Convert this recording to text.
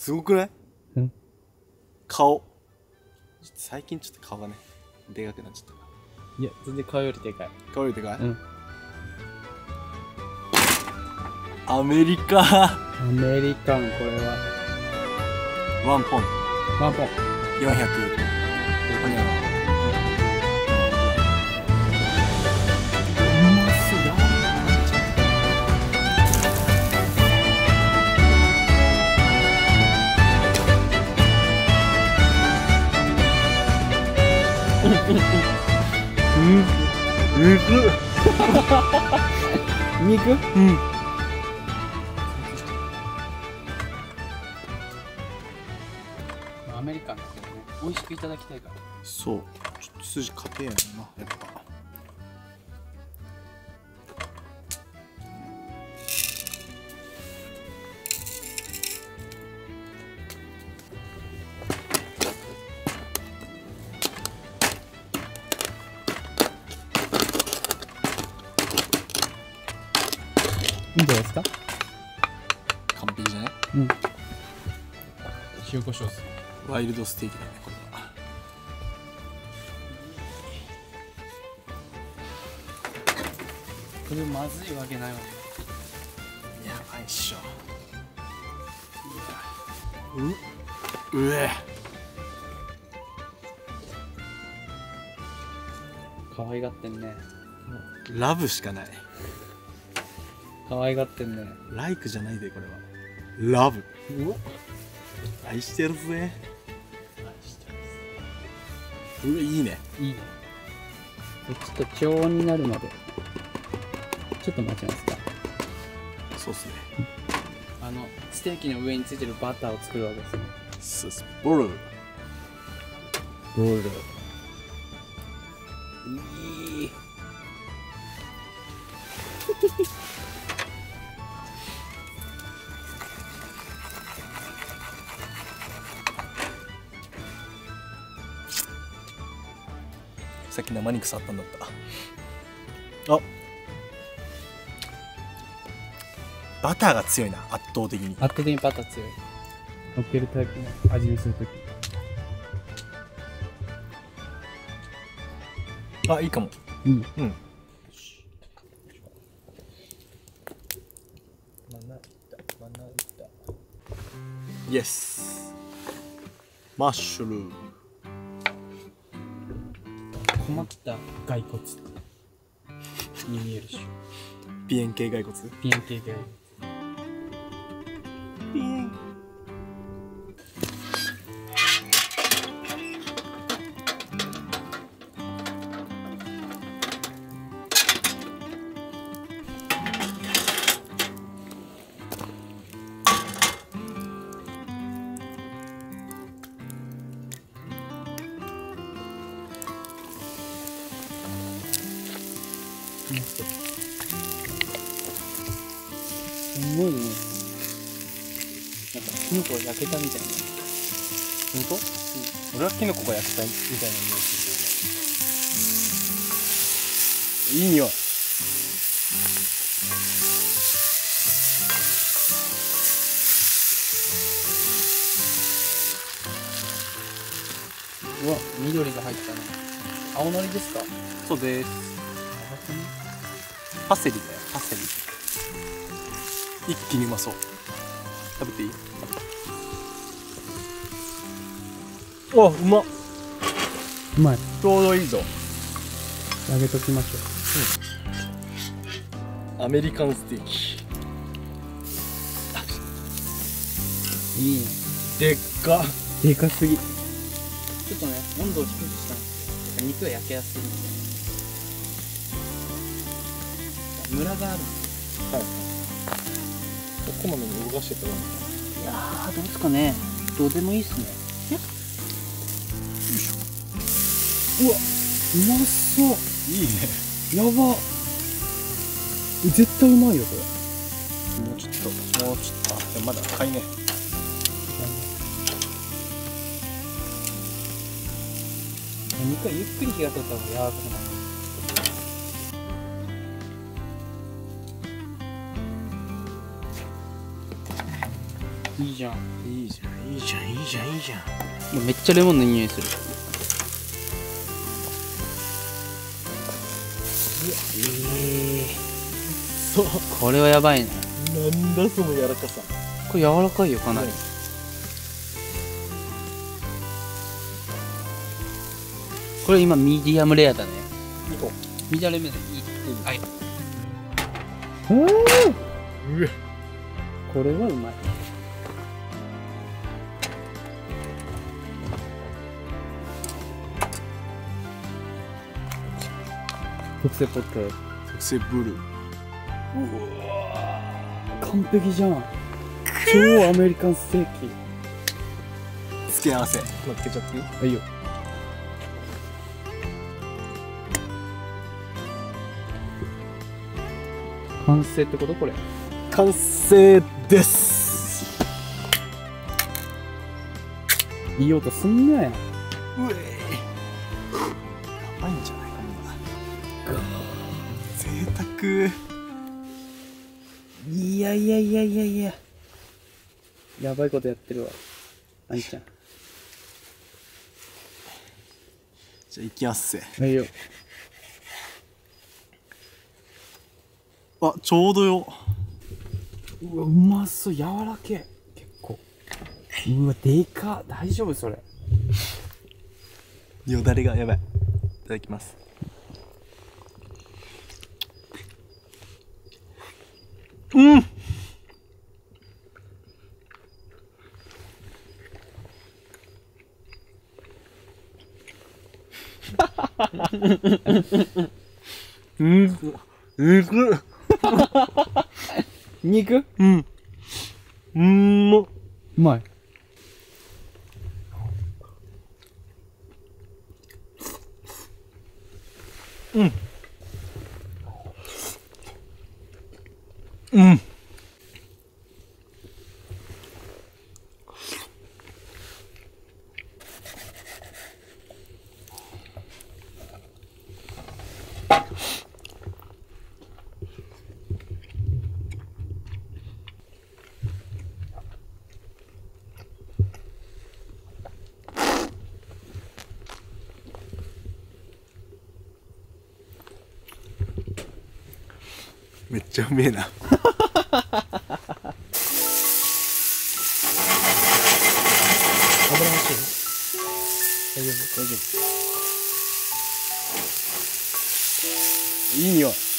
すごくない？うん。顔。最近ちょっと顔がねでかくなっちゃったかいや全然顔よりでかい。ら顔よりでかい、うん。アメリカ。アメリカンこれは。ワンポン。ワンポン。400ほにゃら肉？うん。アメリカンだけどね。美味しくいただきたいから。そう。ちょっと筋硬いやろなやっぱいいんじゃないですか？完璧じゃない？うん。塩コショウっす。ワイルドステーキだねこれは。これまずいわけないわやばいっしょ。ううえ。可愛がってんね。ラブしかない可愛がってんねライクじゃないでこれは。ラブ。うわ愛してるぜ。うわいいね。いいね。ちょっと常温になるまで。ちょっと待ちますか。そうっすね。あのステーキの上についてるバターを作るわけですね。ススボルボールいいさっき生肉触ったんだった。あ。バターが強いな圧倒的に。圧倒的にバター強い。乗っけるタイプの味にするとき。あいいかも。うん。うん。イエスマッシュルーム困った骸骨に見えるでし。ょピエン系骸骨？系骸ピエンごいね。なんかキノコが焼けたみたいな。本当、俺はキノコが焼きたいみたいな匂いする。けどねいい匂い。うわ緑が入ったね青のりですか？そうです。パセリだよパセリ一気にうまそう。食べていい？あうま。っうまい。ちょうどいいぞ。あげときましょアメリカンステーキ。ういいね。でっか。でかすぎ。ちょっとね温度を低くしたんですよ肉が焼けやすいみたいなムラがあるはいこまめに動かしてたらいやーどうですかね。どうでもいいっすね。うわうまそう。いいね。やば。絶対うまいよこれ。もうちょっともうちょっと。あでもまだ赤いね。肉はゆっくり火が通った方が柔らかくなるいいじゃん。いいじゃん。いいじゃん。いいじゃん。いいじゃん。めっちゃレモンの匂いする。ええそう。これはやばいね。なんだその柔らかさ。これ柔らかいよかなり、ねこれ今ミディアムレアだね。ミディアムレアでいい。はい。これはうまい特製ポテト。特製ブルー。完璧じゃん。超アメリカンステー付け合わせ。乗っけちゃっていいキいいよ。完成ってことこれ。完成です。いい音すんねうえ贅沢いやいやいやいやいや。やばいことやってるわ。あんちゃん。じゃあ行きますせ。いいよ。あちょうどよ。うわうまそう。柔らけ。結構。うわでか。大丈夫それ。よだれがやばい。いただきますうん。うん。肉肉うん。うん。まっうまい。うん Mm. めっちゃうめえな。油欲しい大丈夫。大丈夫。いい匂い。